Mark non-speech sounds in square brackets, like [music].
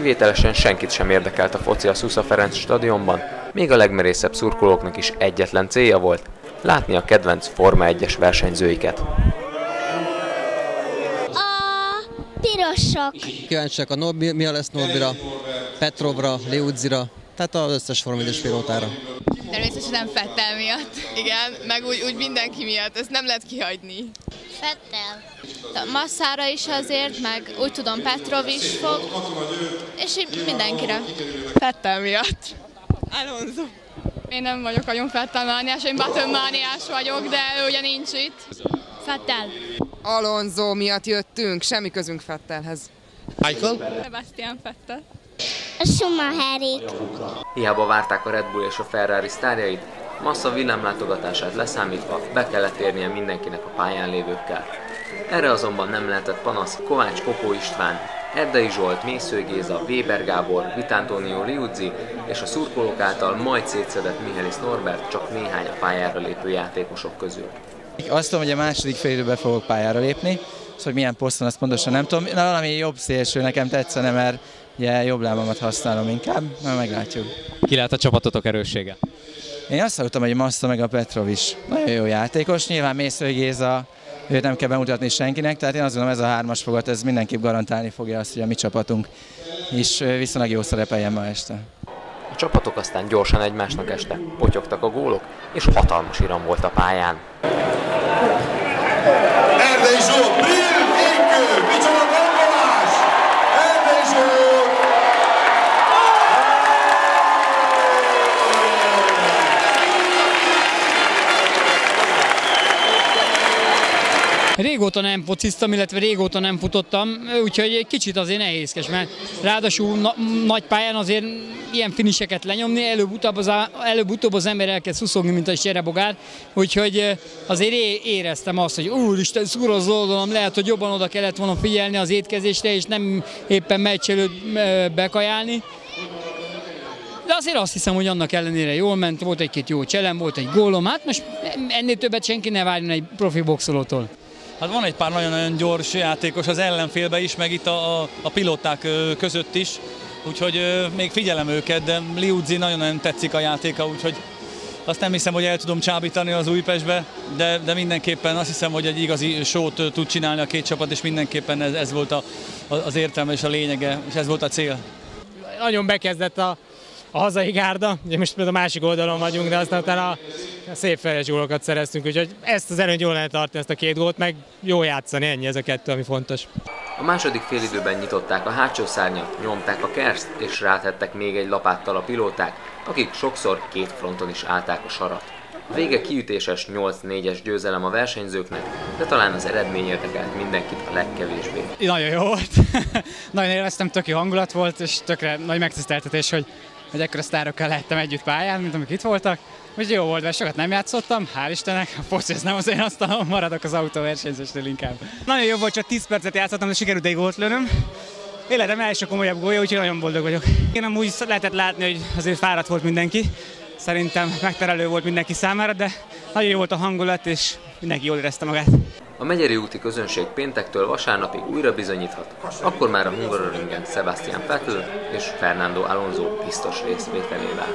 Kivételesen senkit sem érdekelt a foci a Szusza Ferenc stadionban, még a legmerészebb szurkolóknak is egyetlen célja volt, látni a kedvenc Forma 1-es versenyzőiket. A pirosok. Kíváncsiak a Norbi, mi lesz Norbira, Petrovra, Liudzira, tehát az összes Forma 1-es pilótára. Természetesen Fettel miatt. Igen, meg úgy, úgy mindenki miatt, ezt nem lehet kihagyni. Fettel. Masszára is azért, meg úgy tudom Petrov is fog, és így mindenkire. Fettel miatt. Alonso. Én nem vagyok nagyon Fettel mániás, én Button mániás vagyok, de ő ugye nincs itt. Fettel. Alonso miatt jöttünk, semmi közünk Fettelhez. Michael? Sebastian Fettel. A Schumacherék. Hiába várták a Red Bull és a Ferrari sztárjait, Massa villámlátogatását leszámítva be kellett érnie mindenkinek a pályán lévőkkel. Erre azonban nem lehetett panasz Kovács Kopó István, Erdei Zsolt, Mésző Géza, Weber Gábor, Vitantonio Liuzzi és a szurkolók által majd szétszedett Mihelis Norbert csak néhány a pályára lépő játékosok közül. Azt tudom, hogy a második fél időben fogok pályára lépni, szóval hogy milyen poszton, azt pontosan nem tudom. Na, valami jobb szélső nekem tetszene, mert ugye, jobb lábamat használom inkább, na meglátjuk. Ki lehet a csapatotok erőssége? Én azt hallottam, hogy Massa meg a Petrov is nagyon jó játékos. Nyilván Mésző Géza, őt nem kell bemutatni senkinek, tehát én azt gondolom ez a hármas fogat, ez mindenképp garantálni fogja azt, hogy a mi csapatunk is viszonylag jó szerepeljen ma este. A csapatok aztán gyorsan egymásnak este, potyogtak a gólok, és hatalmas iram volt a pályán. Erdei Régóta nem fociztam, illetve régóta nem futottam, úgyhogy egy kicsit azért nehézkes, mert ráadásul na, nagy pályán azért ilyen finiseket lenyomni, előbb-utóbb az, előbb-utóbb az ember elkezd szuszogni, mint a serebogár, úgyhogy azért éreztem azt, hogy úristen, szúr az oldalam, lehet, hogy jobban oda kellett volna figyelni az étkezésre, és nem éppen meccs előtt bekajálni. De azért azt hiszem, hogy annak ellenére jól ment, volt egy-két jó cselem, volt egy gólom, hát most ennél többet senki ne várjon egy profi boxolótól. Hát van egy pár nagyon-nagyon gyors játékos az ellenfélbe is, meg itt a, a, a pilóták között is, úgyhogy még figyelem őket, de Liudzi nagyon-nagyon tetszik a játéka, úgyhogy azt nem hiszem, hogy el tudom csábítani az Újpestbe, de, de mindenképpen azt hiszem, hogy egy igazi sót tud csinálni a két csapat, és mindenképpen ez, ez volt a, az értelme és a lényege, és ez volt a cél. Nagyon bekezdett a, a hazai gárda, ugye most a másik oldalon vagyunk, de aztán utána szép feles gólokat szereztünk, úgyhogy ezt az előnyt jól lehet tartani, ezt a két gólt, meg jó játszani, ennyi ez a kettő, ami fontos. A második félidőben nyitották a hátsó szárnyat, nyomták a kerszt, és rátettek még egy lapáttal a pilóták, akik sokszor két fronton is állták a sarat. A vége kiütéses 8-4-es győzelem a versenyzőknek, de talán az eredmény érdekelt mindenkit a legkevésbé. Nagyon jó volt, [laughs] nagyon élveztem, tök jó hangulat volt, és tökre nagy megtiszteltetés, hogy hogy ekkora sztárokkal lehettem együtt pályán, mint amik itt voltak. Úgyhogy jó volt, mert sokat nem játszottam, hál' Istennek, a foci ez nem az én asztalom, maradok az autóversenyzésnél inkább. Nagyon jó volt, csak 10 percet játszottam, de sikerült egy gólt lőnöm. Életem első komolyabb gólja, úgyhogy nagyon boldog vagyok. Én amúgy lehetett látni, hogy azért fáradt volt mindenki. Szerintem megterelő volt mindenki számára, de nagyon jó volt a hangulat, és mindenki jól érezte magát. A Megyeri úti közönség péntektől vasárnapig újra bizonyíthat, akkor már a Hungaroringen Sebastian Vettel és Fernando Alonso biztos részvételével.